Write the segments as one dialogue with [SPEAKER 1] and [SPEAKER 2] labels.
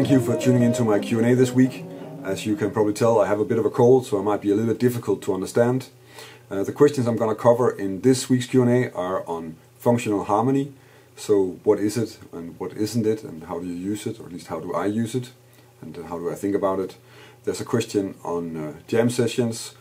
[SPEAKER 1] Thank you for tuning into my Q&A this week. As you can probably tell, I have a bit of a cold, so I might be a little bit difficult to understand. Uh, the questions I'm going to cover in this week's Q&A are on functional harmony. So what is it and what isn't it and how do you use it, or at least how do I use it and uh, how do I think about it. There's a question on uh, jam sessions.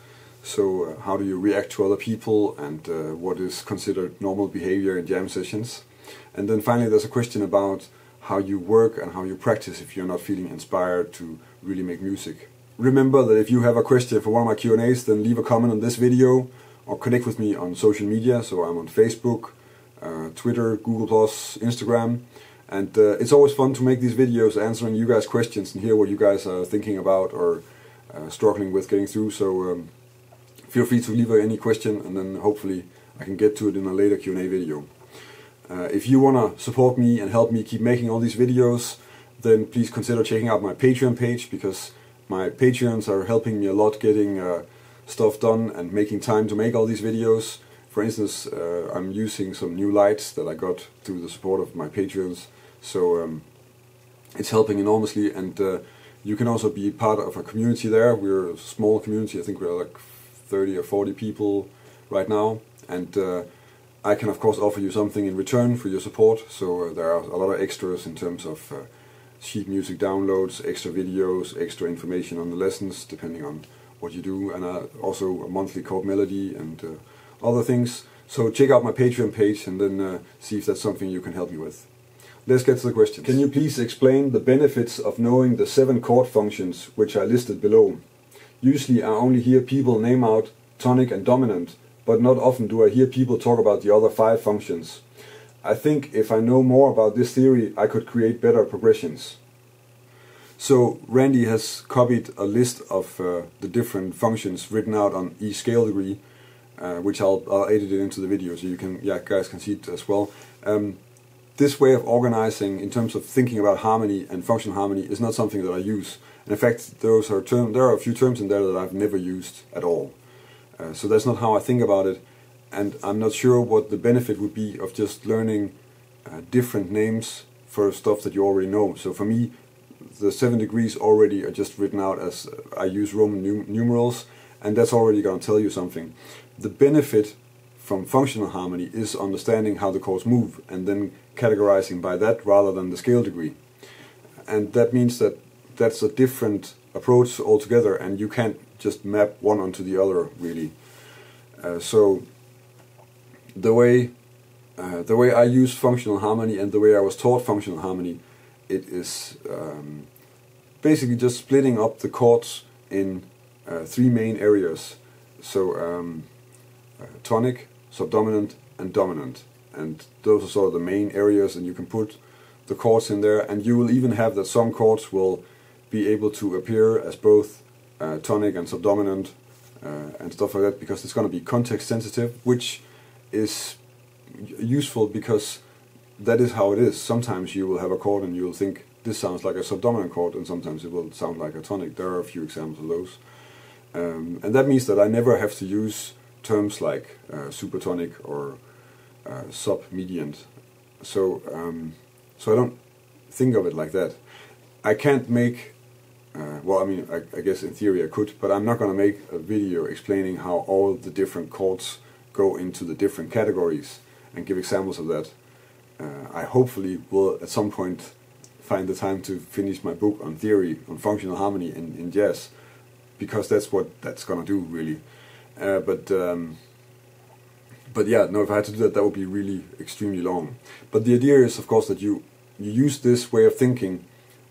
[SPEAKER 1] So uh, how do you react to other people and uh, what is considered normal behavior in jam sessions. And then finally there's a question about how you work and how you practice if you're not feeling inspired to really make music. Remember that if you have a question for one of my Q&As, then leave a comment on this video or connect with me on social media. So I'm on Facebook, uh, Twitter, Google+, Instagram. And uh, it's always fun to make these videos answering you guys' questions and hear what you guys are thinking about or uh, struggling with getting through. So um, feel free to leave any question and then hopefully I can get to it in a later Q&A video. Uh, if you want to support me and help me keep making all these videos, then please consider checking out my Patreon page because my Patreons are helping me a lot getting uh, stuff done and making time to make all these videos. For instance, uh, I'm using some new lights that I got through the support of my Patreons, so um, it's helping enormously. And uh, you can also be part of a community there. We're a small community. I think we're like 30 or 40 people right now, and uh, I can of course offer you something in return for your support. So uh, there are a lot of extras in terms of uh, sheet music downloads, extra videos, extra information on the lessons, depending on what you do, and uh, also a monthly chord melody and uh, other things. So check out my Patreon page and then uh, see if that's something you can help me with. Let's get to the questions. Can you please explain the benefits of knowing the seven chord functions which are listed below? Usually I only hear people name out tonic and dominant, but not often do I hear people talk about the other five functions. I think if I know more about this theory, I could create better progressions. So Randy has copied a list of uh, the different functions written out on each scale degree, uh, which I'll, I'll edit it into the video so you can, yeah, guys can see it as well. Um, this way of organizing in terms of thinking about harmony and functional harmony is not something that I use. And in fact, those are term, there are a few terms in there that I've never used at all. Uh, so that's not how I think about it, and I'm not sure what the benefit would be of just learning uh, different names for stuff that you already know. So for me, the seven degrees already are just written out as uh, I use Roman num numerals, and that's already going to tell you something. The benefit from functional harmony is understanding how the chords move and then categorizing by that rather than the scale degree. And that means that that's a different approach altogether, and you can't just map one onto the other really. Uh, so the way uh, the way I use functional harmony and the way I was taught functional harmony, it is um, basically just splitting up the chords in uh, three main areas. So um, uh, tonic, subdominant, and dominant, and those are sort of the main areas, and you can put the chords in there, and you will even have that some chords will be able to appear as both tonic and subdominant uh, and stuff like that because it's going to be context sensitive, which is useful because that is how it is. Sometimes you will have a chord and you'll think this sounds like a subdominant chord, and sometimes it will sound like a tonic. There are a few examples of those, um, and that means that I never have to use terms like uh, supertonic or uh, submediant. So, um, so I don't think of it like that. I can't make uh, well, I mean, I, I, guess in theory I could, but I'm not going to make a video explaining how all the different chords go into the different categories and give examples of that. Uh, I hopefully will at some point find the time to finish my book on theory, on functional harmony in, in jazz, because that's what that's going to do really. Uh, but um, but yeah, no, if I had to do that, that would be really extremely long. But the idea is, of course, that you you use this way of thinking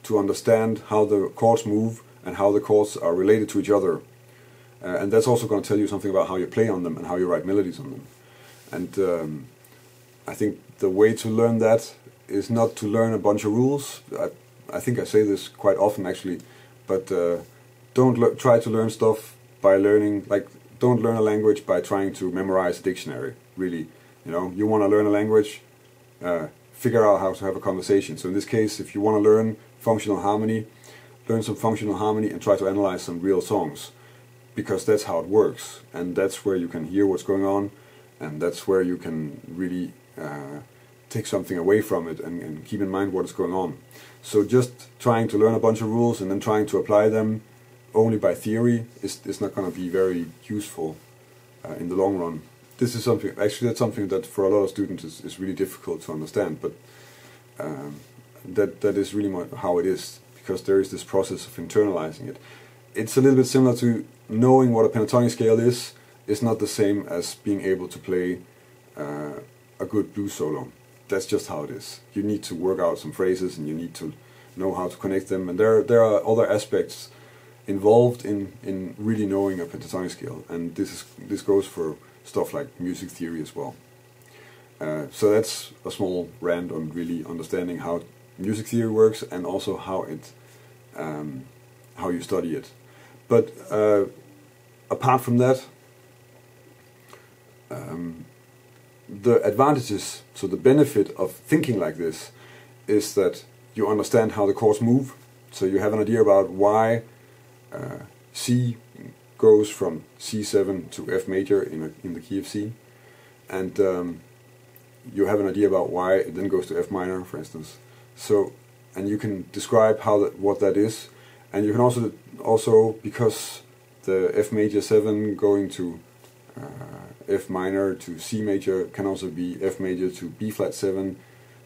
[SPEAKER 1] to understand how the chords move and how the chords are related to each other. Uh, and that's also going to tell you something about how you play on them and how you write melodies on them. And um, I think the way to learn that is not to learn a bunch of rules. I, I think I say this quite often actually, but uh, don't try to learn stuff by learning, like, don't learn a language by trying to memorize a dictionary, really. You know, you want to learn a language, uh, figure out how to have a conversation. So in this case, if you want to learn functional harmony, learn some functional harmony and try to analyze some real songs because that's how it works and that's where you can hear what's going on and that's where you can really uh, take something away from it and, and keep in mind what is going on. So just trying to learn a bunch of rules and then trying to apply them only by theory is, is not going to be very useful uh, in the long run. This is something, actually that's something that for a lot of students is, is really difficult to understand, but um, that, that is really how it is, because there is this process of internalizing it. It's a little bit similar to knowing what a pentatonic scale is, It's not the same as being able to play uh, a good blues solo. That's just how it is. You need to work out some phrases and you need to know how to connect them, and there, there are other aspects involved in, in really knowing a pentatonic scale, and this is this goes for stuff like music theory as well. Uh, so that's a small rant on really understanding how music theory works and also how it um, how you study it. But uh, apart from that, um, the advantages, so the benefit of thinking like this, is that you understand how the chords move. So you have an idea about why uh, C goes from C7 to F major in, a, in the key of C, and um, you have an idea about why it then goes to F minor, for instance. So, and you can describe how that, what that is, and you can also also because the F major seven going to uh, F minor to C major can also be F major to B flat seven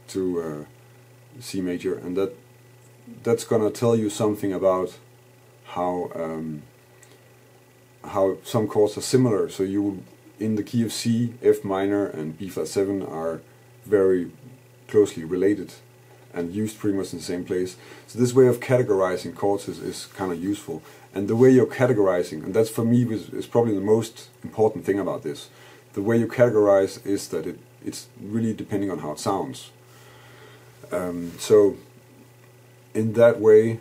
[SPEAKER 1] to uh, C major, and that that's gonna tell you something about how um, how some chords are similar. So you in the key of C, F minor and B flat seven are very closely related and used pretty much in the same place. So this way of categorizing chords is, is kind of useful. And the way you're categorizing, and that's for me is, is probably the most important thing about this. The way you categorize is that it, it's really depending on how it sounds. Um, so in that way,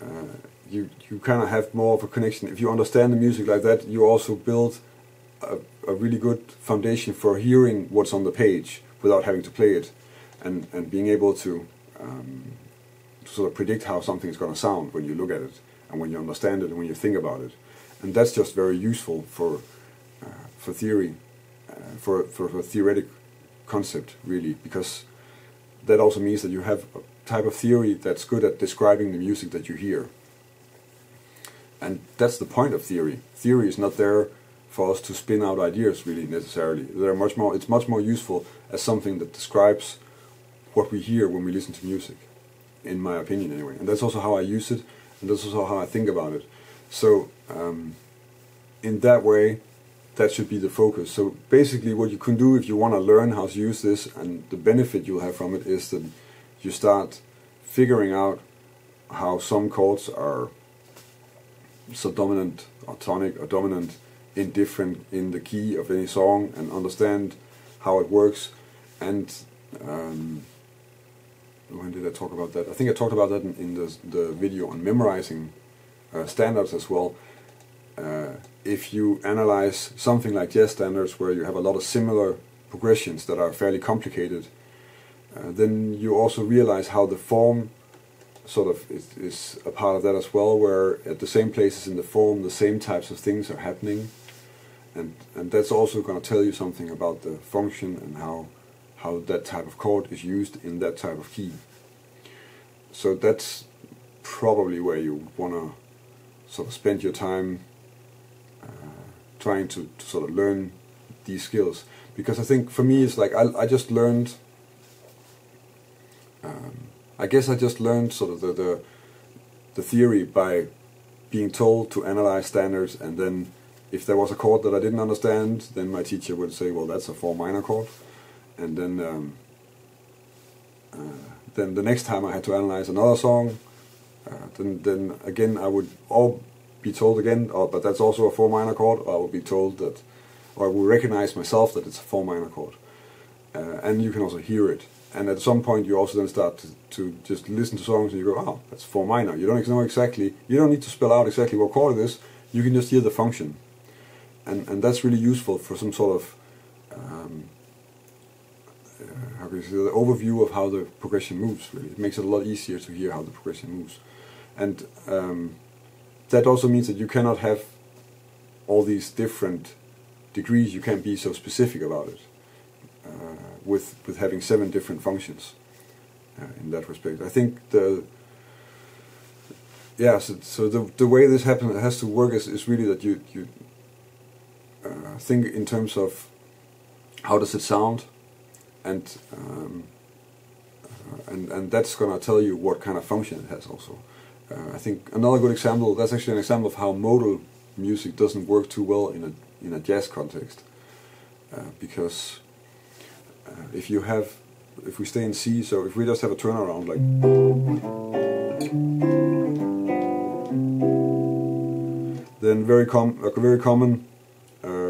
[SPEAKER 1] uh, you you kind of have more of a connection. If you understand the music like that, you also build a, a really good foundation for hearing what's on the page without having to play it, and and being able to, um, sort of predict how something is going to sound when you look at it and when you understand it and when you think about it, and that's just very useful for uh, for theory, uh, for for a theoretic concept really because that also means that you have a type of theory that's good at describing the music that you hear. And that's the point of theory. Theory is not there for us to spin out ideas really necessarily. They're much more it's much more useful as something that describes what we hear when we listen to music, in my opinion anyway. And that's also how I use it and that's also how I think about it. So um, in that way that should be the focus. So basically what you can do if you want to learn how to use this and the benefit you'll have from it is that you start figuring out how some chords are subdominant or tonic or dominant in different in the key of any song and understand how it works and um, when did I talk about that? I think I talked about that in, in the, the video on memorizing uh, standards as well. Uh, if you analyze something like jazz standards where you have a lot of similar progressions that are fairly complicated, uh, then you also realize how the form sort of is, is, a part of that as well, where at the same places in the form, the same types of things are happening, and and that's also going to tell you something about the function and how how that type of chord is used in that type of key. So that's probably where you want to sort of spend your time uh, trying to, to, sort of learn these skills because I think for me it's like I, I just learned um, I guess I just learned sort of the, the, the theory by being told to analyze standards, and then if there was a chord that I didn't understand, then my teacher would say, "Well, that's a four minor chord," and then um, uh, then the next time I had to analyze another song, uh, then then again I would all be told again, oh, but that's also a four minor chord. Or I would be told that, or I would recognize myself that it's a four minor chord, uh, and you can also hear it and at some point you also then start to, to, just listen to songs and you go, oh, that's four minor. You don't know exactly, you don't need to spell out exactly what chord it is, you can just hear the function. And, and that's really useful for some sort of, um, uh, how can say, the overview of how the progression moves, really. It makes it a lot easier to hear how the progression moves. And um, that also means that you cannot have all these different degrees, you can't be so specific about it. Uh, with with having seven different functions uh, in that respect. I think the yeah, so, so the the way this happens has to work is, is really that you you uh, think in terms of how does it sound, and um, uh, and and that's gonna tell you what kind of function it has also. Uh, I think another good example. That's actually an example of how modal music doesn't work too well in a in a jazz context, uh, because if you have if we stay in C, so if we just have a turnaround like then very com a very common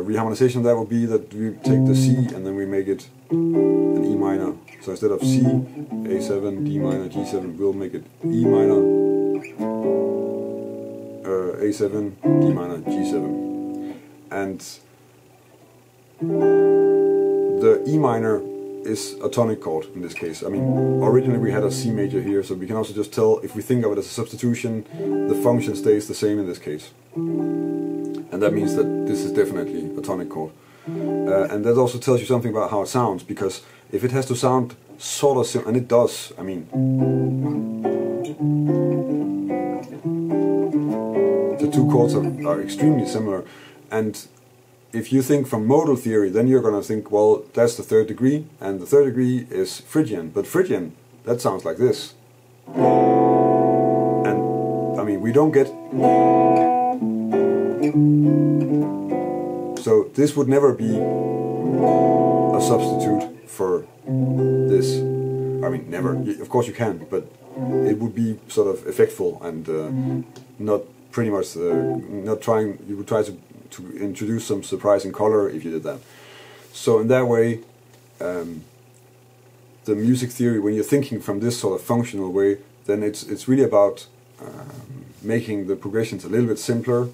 [SPEAKER 1] reharmonization of that would be that we take the C and then we make it an E minor. So instead of C, A7, D minor, G7, we'll make it E minor, uh, A7, D minor, G7. And the E minor is a tonic chord in this case. I mean, originally we had a C major here, so we can also just tell, if we think of it as a substitution, the function stays the same in this case. And that means that this is definitely a tonic chord. Uh, and that also tells you something about how it sounds, because if it has to sound sort of similar, and it does, I mean, the two chords are, are extremely similar, and if you think from modal theory, then you're going to think, well, that's the third degree, and the third degree is Phrygian. But Phrygian, that sounds like this. And, I mean, we don't get... So this would never be a substitute for this. I mean, never. Of course you can, but it would be sort of effectful and uh, not pretty much uh, not trying. You would try to to introduce some surprising color if you did that. So in that way, um, the music theory, when you're thinking from this sort of functional way, then it's it's really about um, making the progressions a little bit simpler,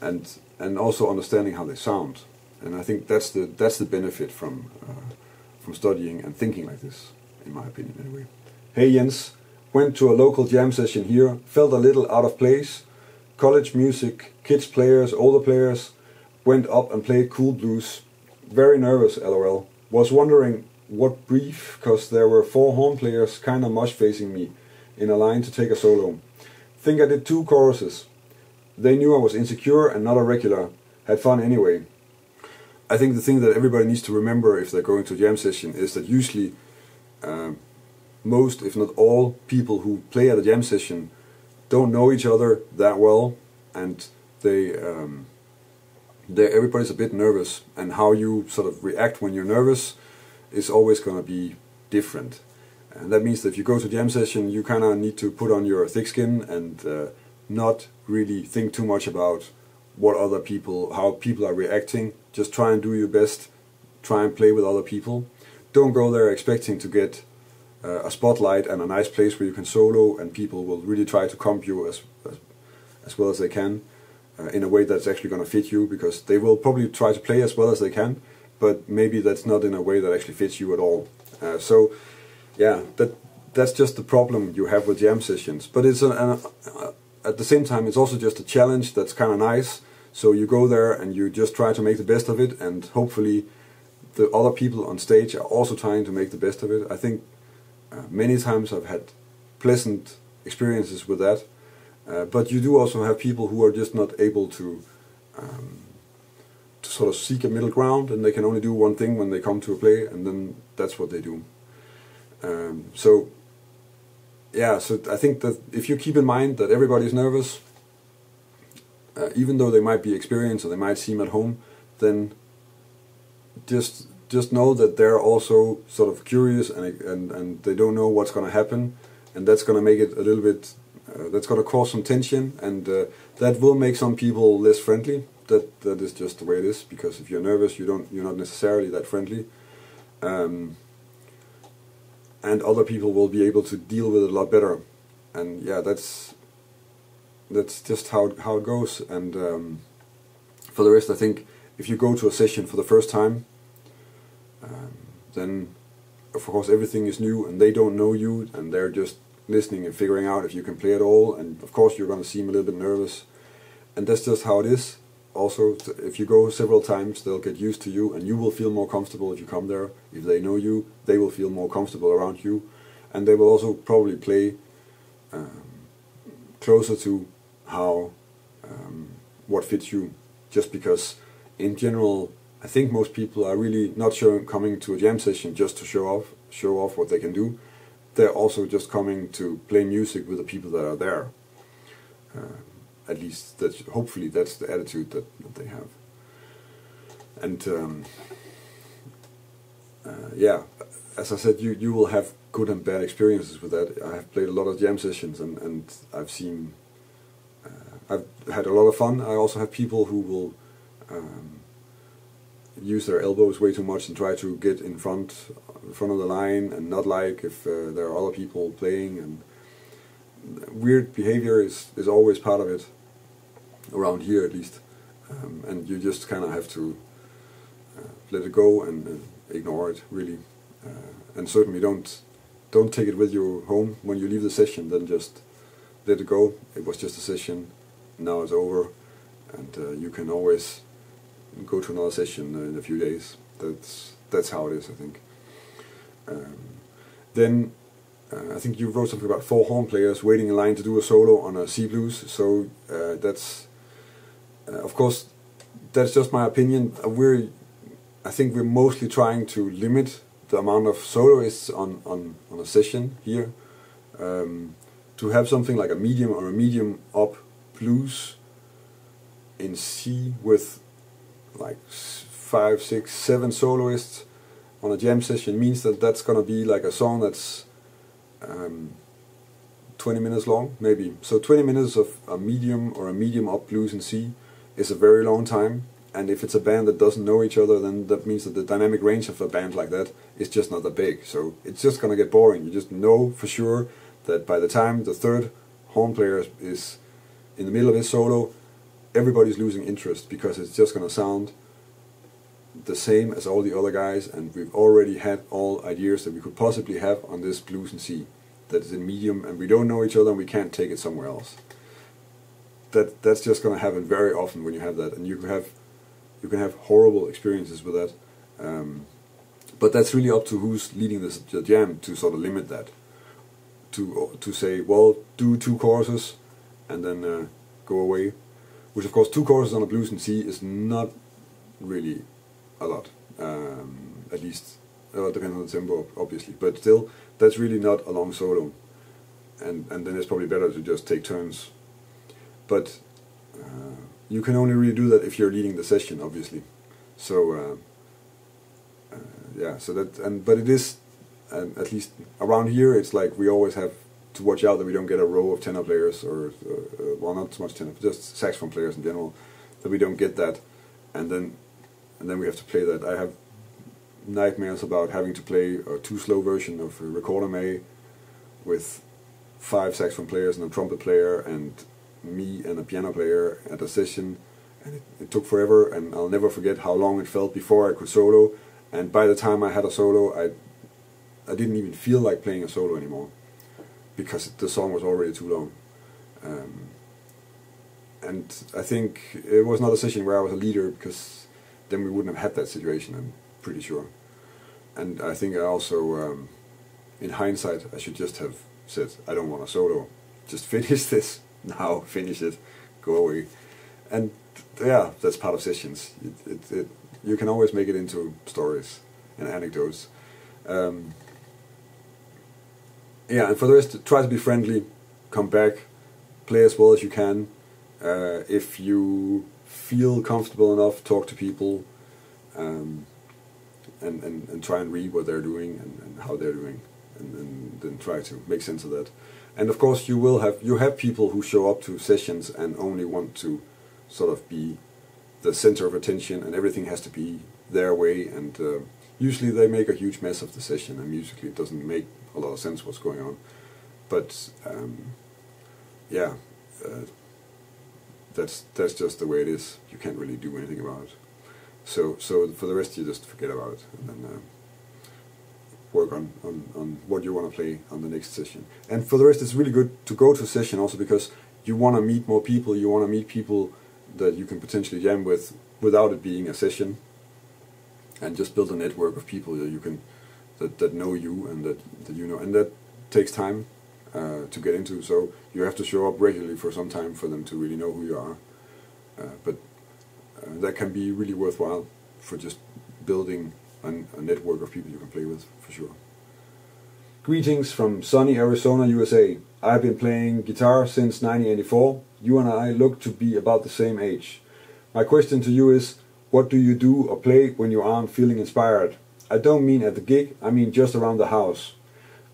[SPEAKER 1] and and also understanding how they sound. And I think that's the that's the benefit from uh, from studying and thinking like this, in my opinion, anyway. Hey Jens, went to a local jam session here, felt a little out of place. College music, kids players, older players, went up and played cool blues. Very nervous, lol. Was wondering what brief, cause there were four horn players kinda mush facing me in a line to take a solo. Think I did two choruses. They knew I was insecure and not a regular. Had fun anyway. I think the thing that everybody needs to remember if they're going to a jam session is that usually um, most, if not all, people who play at a jam session don't know each other that well, and they, um, they everybody's a bit nervous, and how you sort of react when you're nervous is always going to be different. And that means that if you go to a jam session, you kind of need to put on your thick skin and uh, not really think too much about what other people, how people are reacting. Just try and do your best. Try and play with other people. Don't go there expecting to get uh, a spotlight and a nice place where you can solo, and people will really try to comp you as as, as well as they can uh, in a way that's actually going to fit you, because they will probably try to play as well as they can, but maybe that's not in a way that actually fits you at all. Uh, so, yeah, that that's just the problem you have with jam sessions. But it's an, an, at the same time, it's also just a challenge that's kind of nice. So you go there and you just try to make the best of it, and hopefully, the other people on stage are also trying to make the best of it. I think uh, many times I've had pleasant experiences with that, uh, but you do also have people who are just not able to um, to sort of seek a middle ground, and they can only do one thing when they come to a play, and then that's what they do. Um, so yeah, so I think that if you keep in mind that everybody's nervous, uh, even though they might be experienced or they might seem at home, then just just know that they're also sort of curious and and, and they don't know what's going to happen, and that's going to make it a little bit. Uh, that's going to cause some tension, and uh, that will make some people less friendly. That that is just the way it is. Because if you're nervous, you don't you're not necessarily that friendly. Um, and other people will be able to deal with it a lot better. And yeah, that's that's just how how it goes. And um, for the rest, I think if you go to a session for the first time, um, then of course everything is new, and they don't know you, and they're just listening and figuring out if you can play at all. And of course, you're going to seem a little bit nervous, and that's just how it is. Also if you go several times, they'll get used to you, and you will feel more comfortable if you come there. If they know you, they will feel more comfortable around you, and they will also probably play um, closer to how um, what fits you. Just because, in general, I think most people are really not showing, coming to a jam session just to show off, show off what they can do. They're also just coming to play music with the people that are there. Uh, at least that's hopefully that's the attitude that, that they have. And um, uh, yeah, as I said, you you will have good and bad experiences with that. I have played a lot of jam sessions and and I've seen. Uh, I've had a lot of fun. I also have people who will um, use their elbows way too much and try to get in front in front of the line and not like if uh, there are other people playing and weird behavior is, is always part of it around here at least. Um, and you just kind of have to uh, let it go and, ignore it really. Uh, and certainly don't don't take it with you home. When you leave the session then just let it go. It was just a session. Now it's over. And uh, you can always go to another session in a few days. That's that's how it is I think. Um, then uh, I think you wrote something about four horn players waiting in line to do a solo on a C blues. So uh, that's, uh, of course, that's just my opinion. Uh, we're, I think we're mostly trying to limit the amount of soloists on on on a session here. Um, to have something like a medium or a medium up blues in C with like five, six, seven soloists on a jam session means that that's gonna be like a song that's um, 20 minutes long, maybe. So 20 minutes of a medium or a medium up blues in C is a very long time. And if it's a band that doesn't know each other, then that means that the dynamic range of a band like that is just not that big. So it's just gonna get boring. You just know for sure that by the time the third horn player is in the middle of his solo, everybody's losing interest because it's just gonna sound the same as all the other guys, and we've already had all ideas that we could possibly have on this blues and C that is in medium, and we don't know each other, and we can't take it somewhere else. That that's just going to happen very often when you have that, and you can have you can have horrible experiences with that. Um, but that's really up to who's leading this, the jam to sort of limit that. To to say, well, do two choruses, and then uh, go away. Which of course, two choruses on a blues and C is not really a lot. Um, at least, uh, depending on the tempo, obviously. But still, that's really not a long solo. And, and then it's probably better to just take turns. But uh, you can only really do that if you're leading the session, obviously. So, uh, uh yeah, so that, and but it is, and at least around here, it's like we always have to watch out that we don't get a row of tenor players, or, well, not so much tenor, just saxophone players in general, that we don't get that. And then and then we have to play that. I have nightmares about having to play a too slow version of Recorda Me with five saxophone players and a trumpet player and me and a piano player at a session. And it, it, took forever and I'll never forget how long it felt before I could solo. And by the time I had a solo I I didn't even feel like playing a solo anymore because the song was already too long. Um, and I think it was not a session where I was a leader because then we wouldn't have had that situation, I'm pretty sure. And I think I also, um, in hindsight, I should just have said, I don't want a solo. Just finish this now, finish it, go away. And yeah, that's part of sessions. It, it, it, you can always make it into stories and anecdotes. Um, yeah, and for the rest, try to be friendly, come back, play as well as you can. Uh, if you feel comfortable enough, talk to people, um, and, and, and try and read what they're doing and, and how they're doing, and, and then try to make sense of that. And of course, you will have you have people who show up to sessions and only want to sort of be the center of attention, and everything has to be their way. And uh, usually, they make a huge mess of the session, and musically, it doesn't make a lot of sense what's going on. But um, yeah. Uh, that's that's just the way it is. You can't really do anything about it. So so for the rest, you just forget about it and then uh, work on, on on what you want to play on the next session. And for the rest, it's really good to go to a session also because you want to meet more people. You want to meet people that you can potentially jam with without it being a session, and just build a network of people that you can that, that know you and that, that you know, and that takes time uh, to get into. So you have to show up regularly for some time for them to really know who you are. Uh, but uh, that can be really worthwhile for just building an, a network of people you can play with for sure. Greetings from sunny Arizona, USA. I've been playing guitar since 1984. You and I look to be about the same age. My question to you is, what do you do or play when you aren't feeling inspired? I don't mean at the gig, I mean just around the house.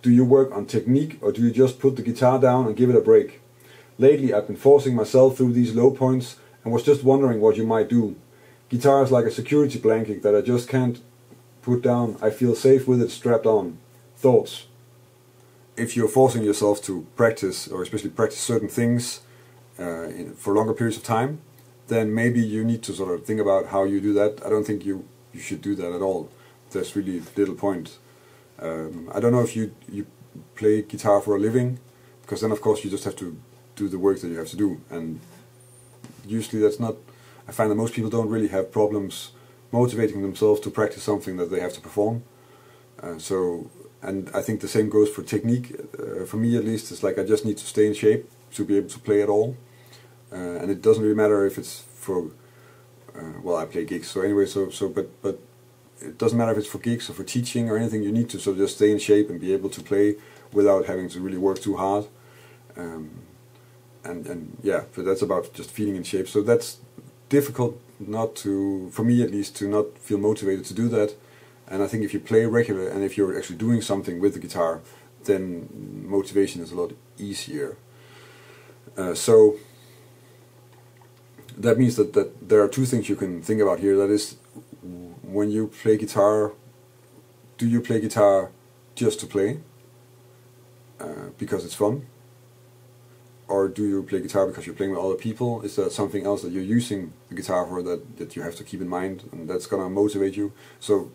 [SPEAKER 1] Do you work on technique or do you just put the guitar down and give it a break? Lately I've been forcing myself through these low points and was just wondering what you might do. Guitar is like a security blanket that I just can't put down. I feel safe with it strapped on. Thoughts? If you're forcing yourself to practice, or especially practice certain things uh, in, for longer periods of time, then maybe you need to sort of think about how you do that. I don't think you, you should do that at all there's really little point. Um, I don't know if you you play guitar for a living, because then of course you just have to do the work that you have to do, and usually that's not. I find that most people don't really have problems motivating themselves to practice something that they have to perform. Uh, so, and I think the same goes for technique. Uh, for me, at least, it's like I just need to stay in shape to be able to play at all, uh, and it doesn't really matter if it's for. Uh, well, I play gigs, so anyway, so so but but it doesn't matter if it's for gigs or for teaching or anything. You need to sort of just stay in shape and be able to play without having to really work too hard. Um, and and yeah, but that's about just feeling in shape. So that's difficult not to, for me at least, to not feel motivated to do that. And I think if you play regular and if you're actually doing something with the guitar, then motivation is a lot easier. Uh, so that means that, that there are two things you can think about here. That is when you play guitar, do you play guitar just to play uh, because it's fun? Or do you play guitar because you're playing with other people? Is there something else that you're using the guitar for that, that you have to keep in mind and that's gonna motivate you? So,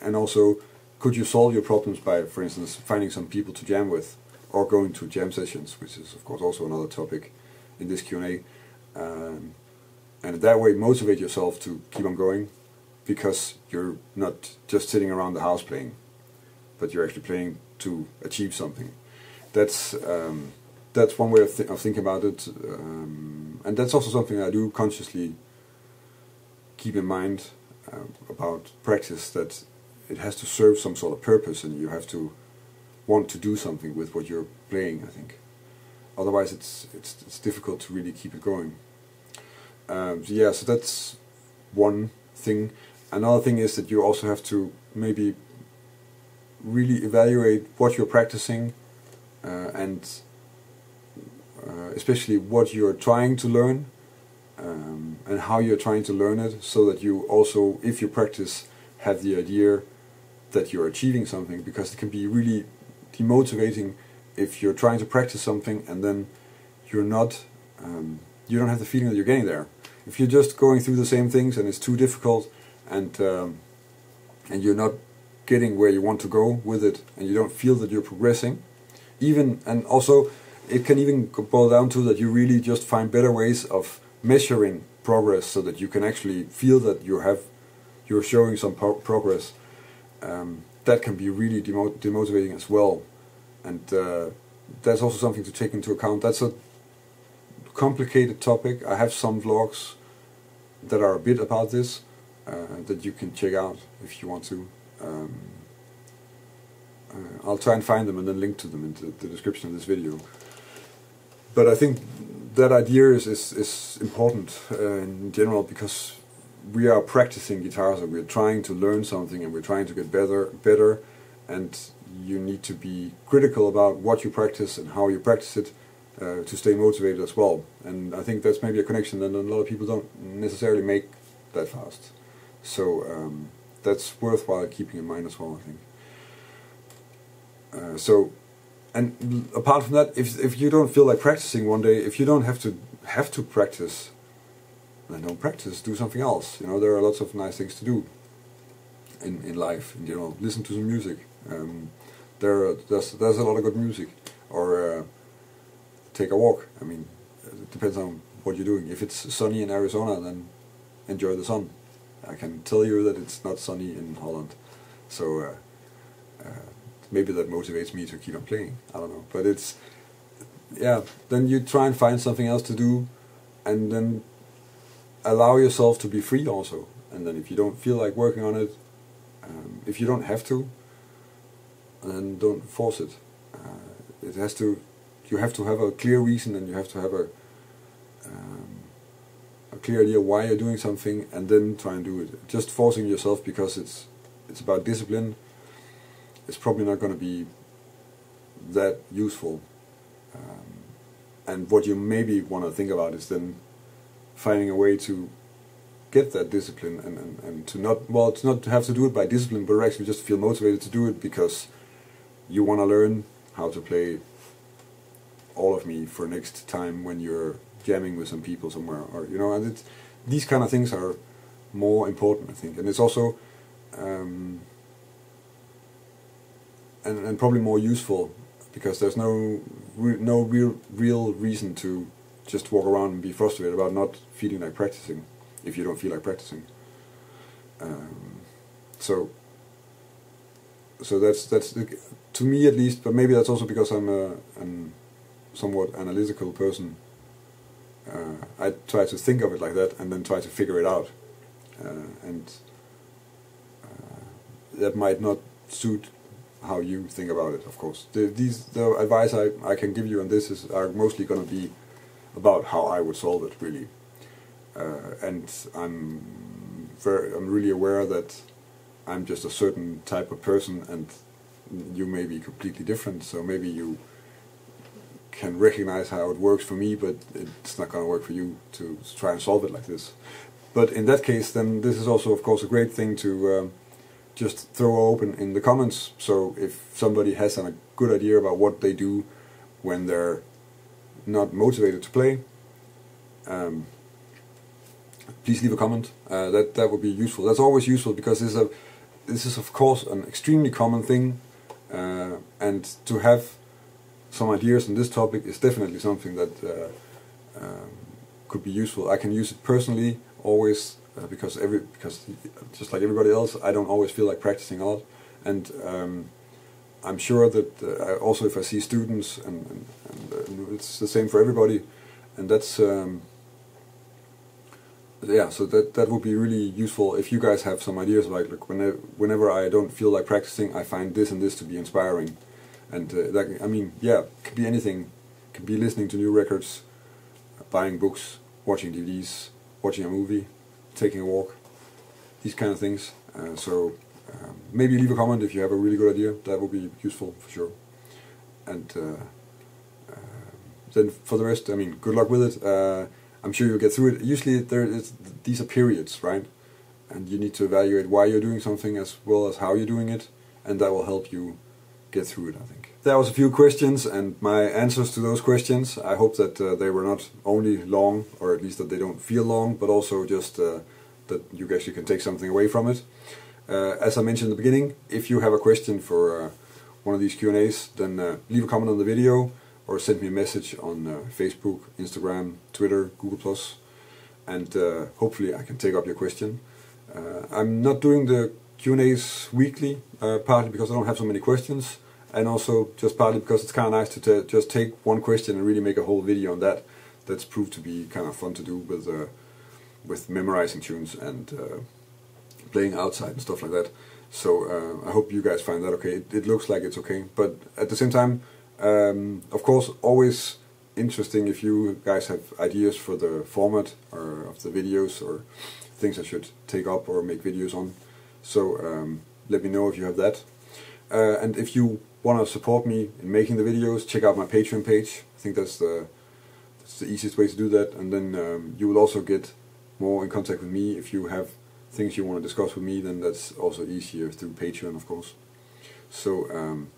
[SPEAKER 1] and also, could you solve your problems by, for instance, finding some people to jam with, or going to jam sessions, which is of course also another topic in this Q and A, um, and that way motivate yourself to keep on going because you're not just sitting around the house playing, but you're actually playing to achieve something. That's um, that's one way of, th of thinking about it, um, and that's also something I do consciously keep in mind uh, about practice. That it has to serve some sort of purpose, and you have to want to do something with what you're playing. I think. Otherwise, it's it's it's difficult to really keep it going. Um, so yeah, so that's one thing another thing is that you also have to maybe really evaluate what you're practicing uh, and uh, especially what you're trying to learn um, and how you're trying to learn it so that you also, if you practice, have the idea that you're achieving something because it can be really demotivating if you're trying to practice something and then you're not, um, you don't have the feeling that you're getting there. If you're just going through the same things and it's too difficult, and um, and you're not getting where you want to go with it, and you don't feel that you're progressing, even and also it can even boil down to that you really just find better ways of measuring progress so that you can actually feel that you have you're showing some pro progress. Um, that can be really demo demotivating as well, and uh, that's also something to take into account. That's a complicated topic. I have some vlogs that are a bit about this, uh, that you can check out if you want to. Um, uh, I'll try and find them and then link to them in the, the description of this video. But I think that idea is, is, is important uh, in general because we are practicing guitars and we're trying to learn something and we're trying to get better better and you need to be critical about what you practice and how you practice it uh, to stay motivated as well and I think that's maybe a connection that a lot of people don't necessarily make that fast. So um, that's worthwhile keeping in mind as well, I think. Uh, so, and apart from that, if if you don't feel like practicing one day, if you don't have to have to practice, then don't practice. Do something else. You know, there are lots of nice things to do in in life. You know, listen to some music. Um, there, are, there's there's a lot of good music, or uh, take a walk. I mean, it depends on what you're doing. If it's sunny in Arizona, then enjoy the sun. I can tell you that it's not sunny in Holland, so uh, uh, maybe that motivates me to keep on playing. I don't know, but it's yeah. Then you try and find something else to do, and then allow yourself to be free also. And then if you don't feel like working on it, um, if you don't have to, then don't force it. Uh, it has to. You have to have a clear reason, and you have to have a a clear idea why you're doing something, and then try and do it. Just forcing yourself because it's it's about discipline. It's probably not going to be that useful. Um, and what you maybe want to think about is then finding a way to get that discipline and, and, and to not well to not have to do it by discipline but actually just feel motivated to do it because you want to learn how to play all of me for next time when you're jamming with some people somewhere or you know and it's, these kind of things are more important I think and it's also um, and, and probably more useful because there's no re no real real reason to just walk around and be frustrated about not feeling like practicing if you don't feel like practicing. Um, so so that's that's the, to me at least, but maybe that's also because I'm a an somewhat analytical person. Uh, I try to think of it like that and then try to figure it out, uh, and uh, that might not suit how you think about it. Of course, the, these the advice I, I can give you on this is are mostly going to be about how I would solve it really. Uh, and I'm very, I'm really aware that I'm just a certain type of person, and you may be completely different. So maybe you can recognize how it works for me, but it's not going to work for you to try and solve it like this. But in that case, then this is also, of course, a great thing to um, just throw open in the comments. So if somebody has a good idea about what they do when they're not motivated to play, um, please leave a comment. Uh, that that would be useful. That's always useful because this is a this is of course an extremely common thing, uh, and to have some ideas on this topic is definitely something that uh, um, could be useful. I can use it personally always uh, because every because just like everybody else, I don't always feel like practicing a lot, and um, I'm sure that uh, also if I see students and, and, and uh, it's the same for everybody, and that's um, yeah. So that that would be really useful if you guys have some ideas like look whenever whenever I don't feel like practicing, I find this and this to be inspiring, and uh, that I mean yeah, could be anything, could be listening to new records, buying books, watching DVDs, watching a movie, taking a walk, these kind of things. Uh, so um, maybe leave a comment if you have a really good idea. That would be useful for sure. And uh, uh, then for the rest, I mean, good luck with it. Uh, I'm sure you'll get through it. Usually there is these are periods, right? And you need to evaluate why you're doing something as well as how you're doing it, and that will help you get through it. I think. There was a few questions and my answers to those questions. I hope that uh, they were not only long, or at least that they don't feel long, but also just uh, that you actually can take something away from it. Uh, as I mentioned in the beginning, if you have a question for uh, one of these Q&As, then uh, leave a comment on the video or send me a message on uh, Facebook, Instagram, Twitter, Google+, and hopefully I can take up your question. I'm not doing the Q&As weekly, partly because I don't have so many questions, and also just partly because it's kind of nice to just take one question and really make a whole video on that. That's proved to be kind of fun to do with with memorizing tunes and playing outside and stuff like that. So uh, I hope you guys find that okay. It, it, looks like it's okay, but at the same time, um, of course, always interesting if you guys have ideas for the format or of the videos or things I should take up or make videos on. So um, let me know if you have that. Uh, and if you want to support me in making the videos, check out my Patreon page. I think that's the that's the easiest way to do that. And then um, you will also get more in contact with me if you have things you want to discuss with me, then that's also easier through Patreon, of course. So, um,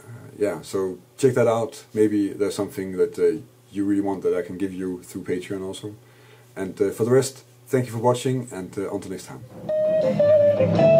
[SPEAKER 1] uh, yeah, so check that out. Maybe there's something that uh, you really want that I can give you through Patreon also. And uh, for the rest, thank you for watching, and uh, until next time. Thank you.